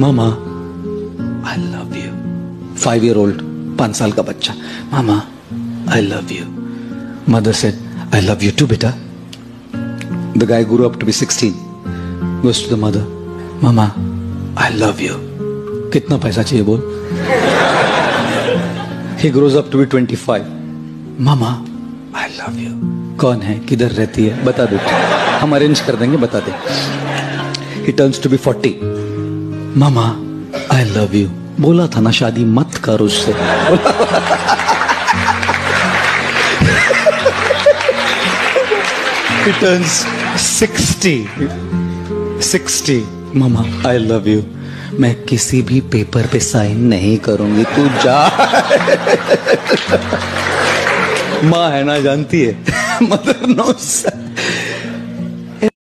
Mama I love you five year old पाँच साल का बच्चा। Mama I love you mother said I love you too बेटा। The guy grew up to be 16 goes to the mother mama i love you. कितना पैसा चाहिए बोल? He grows up to be 25 mama I love you कौन है? किधर रहती है? बता दो। हम अरेंज कर देंगे बता दे. He turns to be 40 mama I love you बोला था ना शादी मत कर उससे। He turns 60 60 mama I love you मैं किसी भी पेपर पे साइन नहीं करूँगी तू जा। माँ है ना जानती है? Mother no